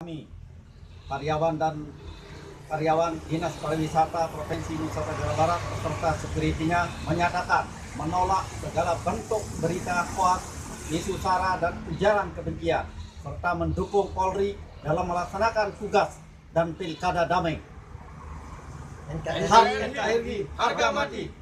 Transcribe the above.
kami karyawan dan karyawan Dinas Pariwisata Provinsi Nusa Tenggara Barat beserta sekuritinya menyatakan menolak segala bentuk berita hoax, isu sara dan ujaran kebencian serta mendukung Polri dalam melaksanakan tugas dan pilkada damai. NKRI NKRI harga mati.